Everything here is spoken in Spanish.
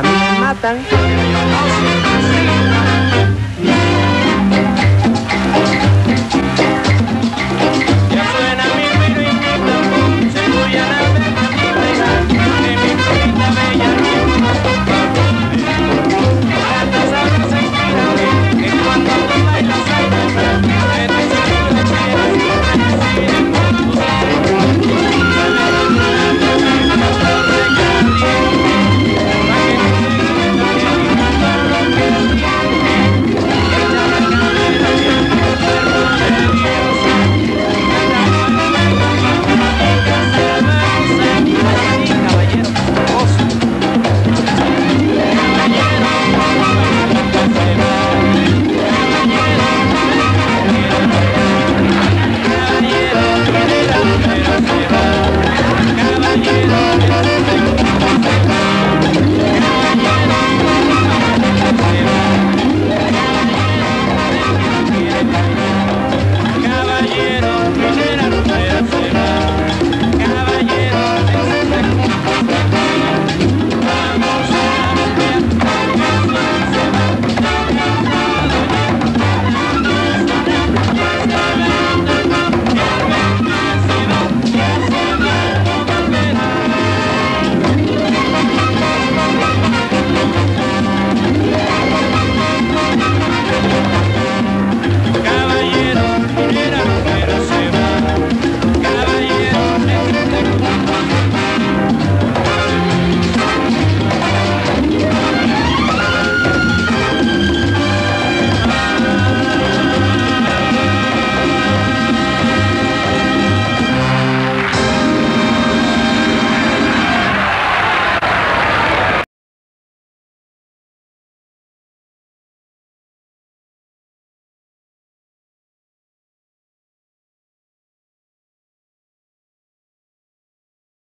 a mí me matan.